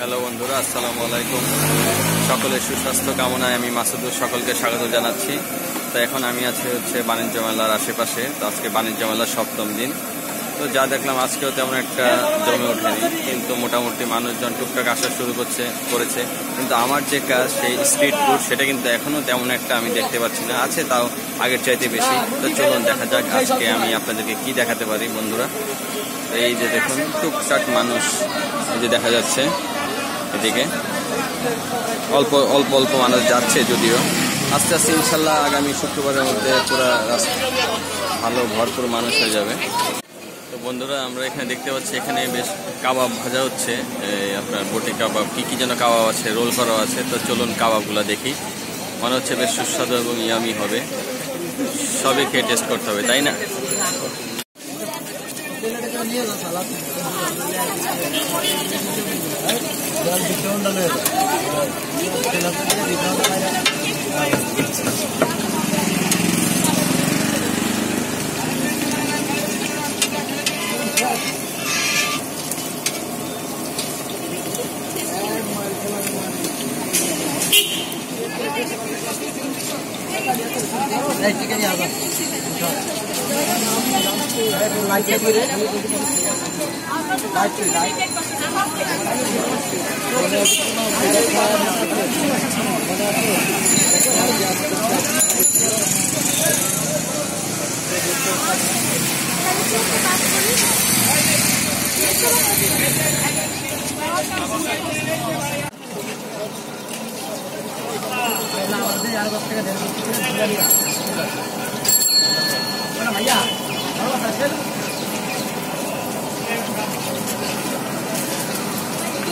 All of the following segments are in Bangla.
হ্যালো বন্ধুরা, আসসালামু আলাইকুম। সকলের সুস্বাস্থ্য কামনায় আমি মাসুদুর সকলকে স্বাগত জানাচ্ছি। তো এখন আমি আছি হচ্ছে বাণিজ্য মেলার আশেপাশে। তো আজকে বাণিজ্য মেলার সপ্তম দিন। তো যা দেখলাম আজকেও তেমন একটা জমে ওঠেনি। কিন্তু মোটামুটি মানুষজন টুকটাক আসা শুরু করছে, করেছে। কিন্তু আমার যে কাজ, সেই স্ট্রিট ফুড সেটা কিন্তু এখনও তেমন একটা আমি দেখতে পাচ্ছি না। আছে তাও আগের চাইতে বেশি। তো চলুন দেখা যাক আজকে আমি আপনাদেরকে কি দেখাতে পারি বন্ধুরা। এই যে দেখুন, টুকটাক মানুষ এই যে দেখা যাচ্ছে। এদিকে। অল্প অল্প অল্প মানুষ যাচ্ছে যদিও। আস্তে আস্তে ইনশাল্লাহ আগামী শুক্রবারের মধ্যে পুরো ভালো, ভরপুর মানুষ হয়ে যাবে। তো বন্ধুরা, আমরা এখানে দেখতে পাচ্ছি, এখানে বেশ কাবাব ভাজা হচ্ছে। আপনার বটি কাবাব, কি কি যেন কাবাব আছে, রোল করা আছে। তো চলুন কাবাবগুলো দেখি। মনে হচ্ছে বেশ সুস্বাদু এবং ইয়ামি হবে। সবই খেয়ে টেস্ট করতে হবে, তাই না? ডিসকাউন্ট लाइट लगी है लाइट लाइट यार बस के दे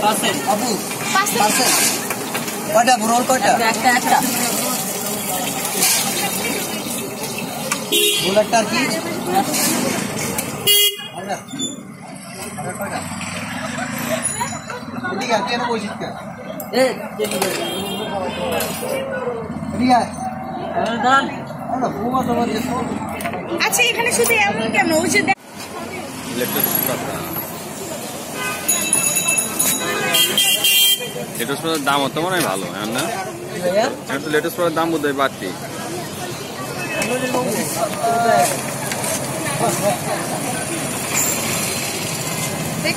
পাঁচটা পার্সেল কয়টা রোল কয়টা? একটা একটা রোল একটা কি? আচ্ছা এখানে শুধু এমন কেন? ওই যে লেটেস্ট পড়ার দাম অত মনে হয় ভালো হ্যাঁ না? এখন তো পড়ার দাম বোধ হয় বাড়তি দেখ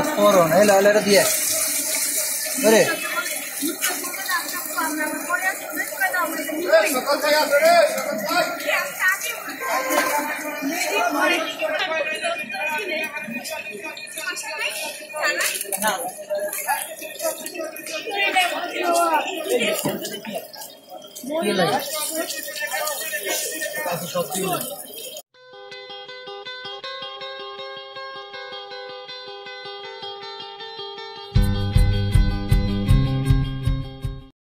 এই, এই, এলো এটা দিয়ে ধরে সত্যি